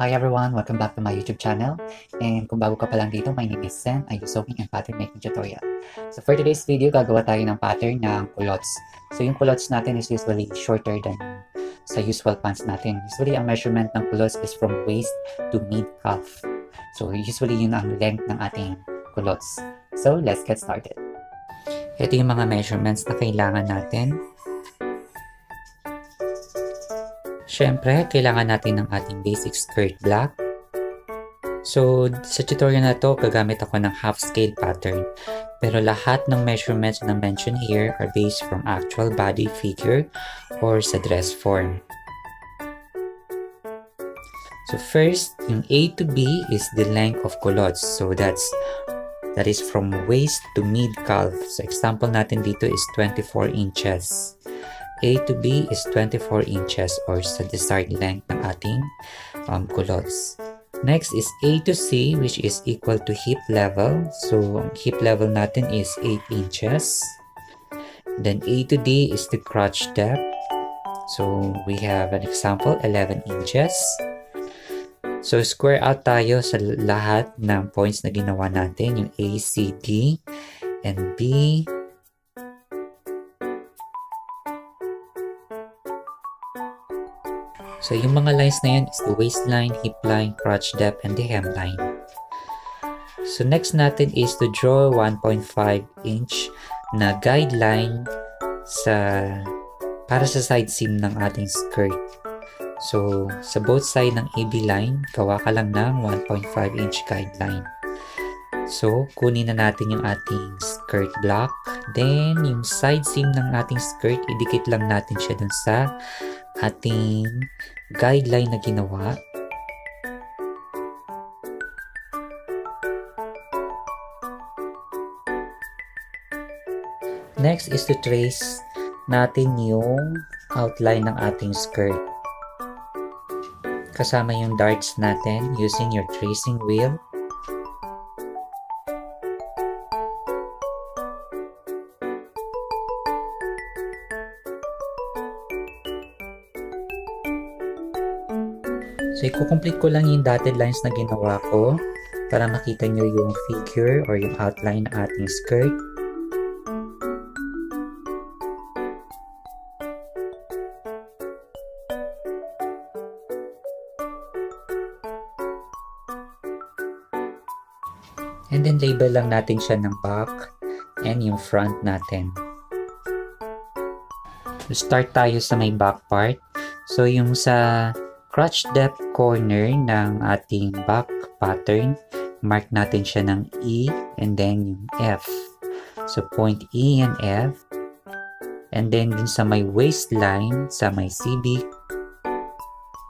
Hi everyone! Welcome back to my YouTube channel. And kung bago ka pa lang dito, my name is Sen. I do sewing and pattern making tutorial. So for today's video, gagawa tayo ng pattern ng culottes. So yung culottes natin is usually shorter than sa usual pants natin. Usually, ang measurement ng culottes is from waist to mid-calf. So usually, yun ang length ng ating culottes. So let's get started. Ito yung mga measurements na kailangan natin Siyempre, kailangan natin ng ating basic skirt block. So, sa tutorial na to, gagamit ako ng half scale pattern. Pero lahat ng measurements na mentioned here are based from actual body figure or sa dress form. So first, yung A to B is the length of culottes. So that's that is from waist to mid calf. So example natin dito is 24 inches. A to B is 24 inches or sa desired length ng ating um, culottes. Next is A to C which is equal to hip level. So, hip level natin is 8 inches. Then A to D is the crotch depth. So, we have an example, 11 inches. So, square out tayo sa lahat ng points na ginawa natin, yung A, C, D, and B, So, yung mga lines na yan is the waistline, hip line, crotch depth, and the hemline. So, next natin is to draw 1.5 inch na guideline sa para sa side seam ng ating skirt. So, sa both side ng AB line, gawa ka lang ng 1.5 inch guideline. So, kunin na natin yung ating skirt block. Then, yung side seam ng ating skirt, idikit lang natin siya dun sa ating guideline na ginawa. Next is to trace natin yung outline ng ating skirt. Kasama yung darts natin using your tracing wheel. So, i-complete ko lang yung dotted lines na ginawa ko para makita nyo yung figure or yung outline ng ating skirt. And then, label lang natin siya ng back and yung front natin. So, start tayo sa may back part. So, yung sa crotch depth corner ng ating back pattern, mark natin siya ng E and then yung F. So, point E and F. And then, dun sa may waistline, sa may CB,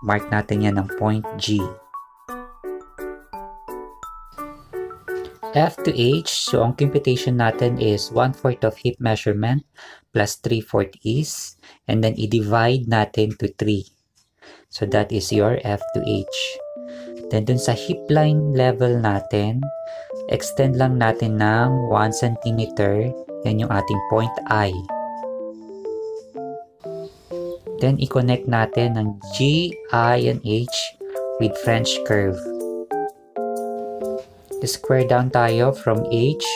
mark natin yan ng point G. F to H, so ang computation natin is 1-4 of hip measurement plus 3-4 is, and then i-divide natin to 3. So that is your F to H. Then dun sa hip line level natin, extend lang natin ng 1 cm, yan yung ating point I. Then i-connect natin ng G, I, and H with French curve. Square down tayo from H.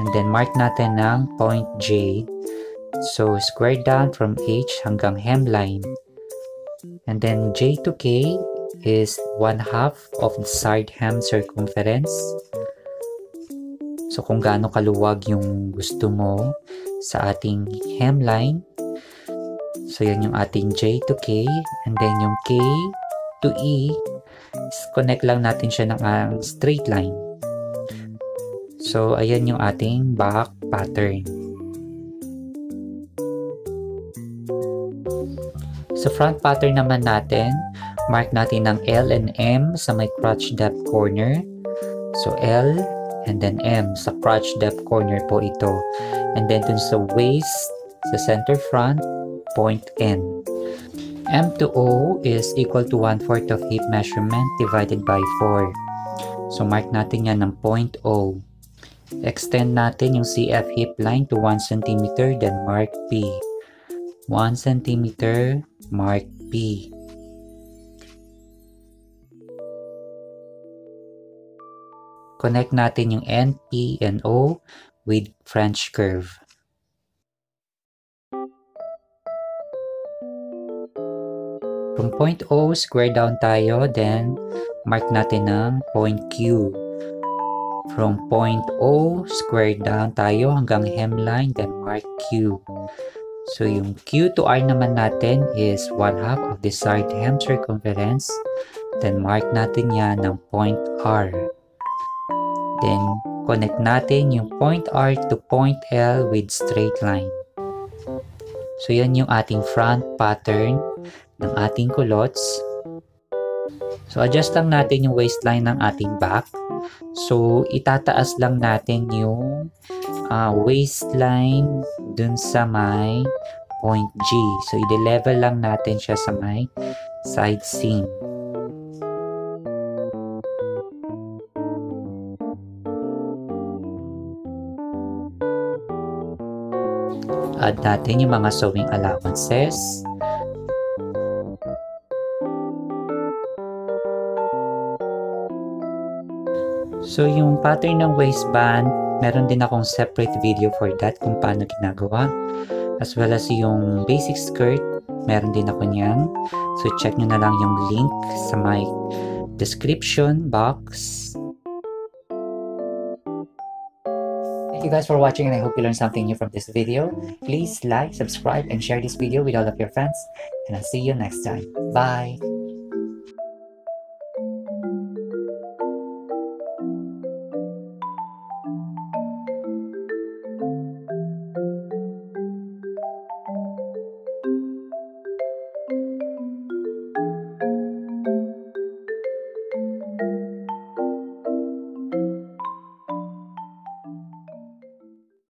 And then mark natin ng point J. So square down from H hanggang hemline. And then J to K is 1 half of the side hem circumference. So kung gaano kaluwag yung gusto mo sa ating hemline. So yan yung ating J to K. And then yung K to E connect lang natin siya ng uh, straight line. So, ayan yung ating back pattern. Sa front pattern naman natin, mark natin ng L and M sa may crotch depth corner. So, L and then M sa crotch depth corner po ito. And then dun sa waist, sa center front, point N. M to O is equal to 1/4 of hip measurement divided by 4. So, mark natin yan ng point O. Extend natin yung CF hip line to 1 cm, then mark P. 1 cm, Mark P. Connect natin yung N, P, and O with French curve. From point O, square down tayo, then mark natin ng point Q. From point O, square down tayo hanggang hemline, then mark Q. So yung Q to R naman natin is 1 half of the side hem circumference. Then mark natin yan ng point R. Then connect natin yung point R to point L with straight line. So yan yung ating front pattern ng ating culottes. So, adjust lang natin yung waistline ng ating back. So, itataas lang natin yung uh, waistline dun sa may point G. So, i-level lang natin siya sa may side seam. Add natin yung mga sewing allowances. So, yung pattern ng waistband, meron din akong separate video for that kung paano ginagawa. As well as yung basic skirt, meron din ako niyan. So, check nyo na lang yung link sa my description box. Thank you guys for watching and I hope you learned something new from this video. Please like, subscribe, and share this video with all of your friends. And I'll see you next time. Bye!